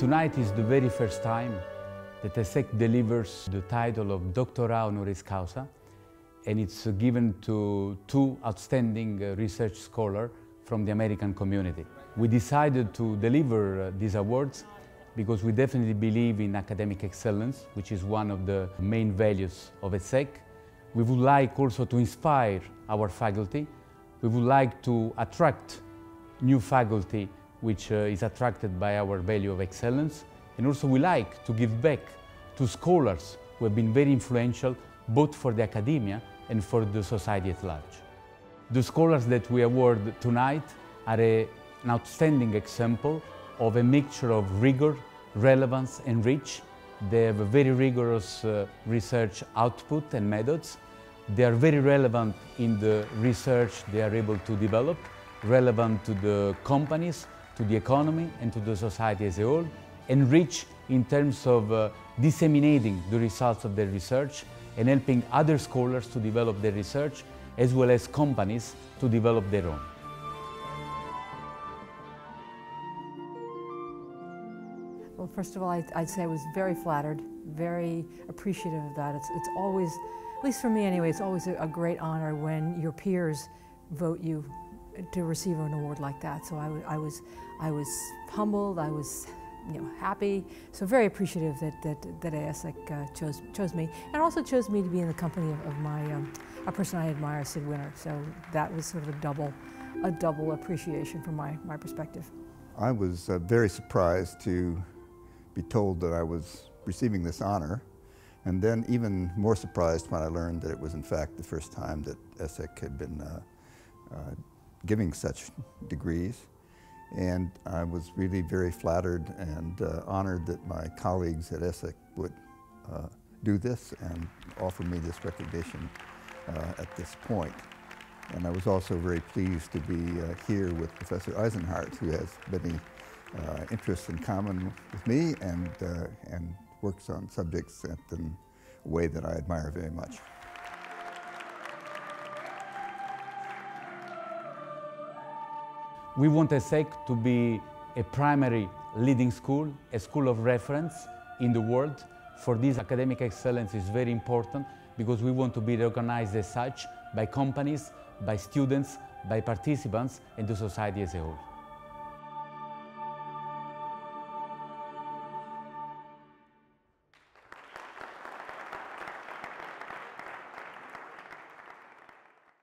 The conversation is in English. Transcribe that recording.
Tonight is the very first time that ESSEC delivers the title of Doctora Honoris Causa, and it's given to two outstanding uh, research scholars from the American community. We decided to deliver uh, these awards because we definitely believe in academic excellence, which is one of the main values of ESSEC. We would like also to inspire our faculty. We would like to attract new faculty which uh, is attracted by our value of excellence. And also we like to give back to scholars who have been very influential both for the academia and for the society at large. The scholars that we award tonight are a, an outstanding example of a mixture of rigor, relevance and reach. They have a very rigorous uh, research output and methods. They are very relevant in the research they are able to develop, relevant to the companies, to the economy and to the society as a whole, and rich in terms of uh, disseminating the results of their research and helping other scholars to develop their research as well as companies to develop their own. Well, first of all, I, would say I was very flattered, very appreciative of that. It's, it's always, at least for me anyway, it's always a great honor when your peers vote you to receive an award like that. So I, I, was, I was humbled, I was you know, happy, so very appreciative that, that, that ESSEC uh, chose, chose me, and also chose me to be in the company of, of my, um, a person I admire, Sid Winter. So that was sort of a double, a double appreciation from my, my perspective. I was uh, very surprised to be told that I was receiving this honor, and then even more surprised when I learned that it was in fact the first time that ESSEC had been uh, uh giving such degrees. And I was really very flattered and uh, honored that my colleagues at ESSEC would uh, do this and offer me this recognition uh, at this point. And I was also very pleased to be uh, here with Professor Eisenhardt, who has many uh, interests in common with me and, uh, and works on subjects in a way that I admire very much. We want ESSEC to be a primary leading school, a school of reference in the world. For this, academic excellence is very important because we want to be recognized as such by companies, by students, by participants, and the society as a whole.